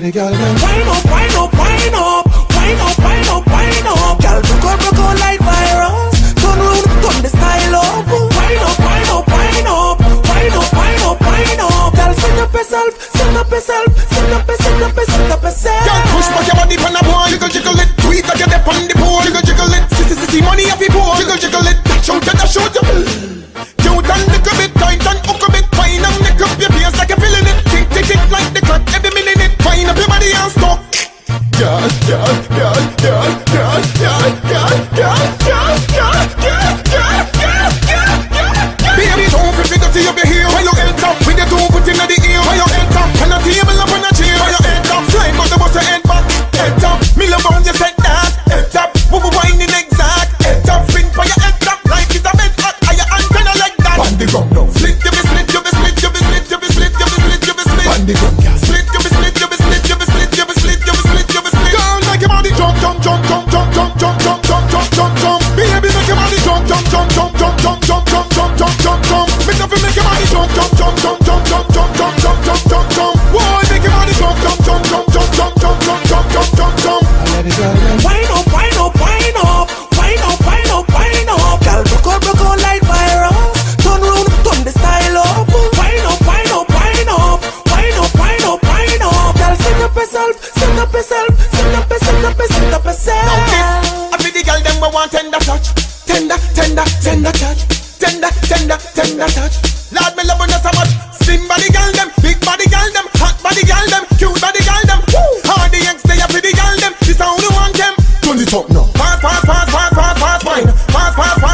of the girl them. Wine up, wine up, wine up, wine up, wine up, wine up. Girl, broke out, broke out like virus. Turn round, turn the style up. Wine up, wine up, wine up, wine up, wine up, wine up. Girl, send up yourself, send up yourself, send up, send up, send up yourself. Girl, push back your body on the boy. Jiggle, jiggle it. It like you're on the pole. Jiggle, jiggle it. See, see, money off your pole. Jiggle, jiggle it. Dash out, dash out. yeah, yeah. Wind up, wind up, wind up, wind up, wind up, wind up. Girl, like virus. Turn round, turn the style up. Wind up, wind up, wind up, wind up, wind up, wind up. Girl, up up up, up I the girl them want tender touch, tender, tender, tender touch, tender, tender, tender touch. Lord, me love you so much. Slim body girl them, big body Pass, pass, pass, pass, pass, pass. Pass, pass, pass.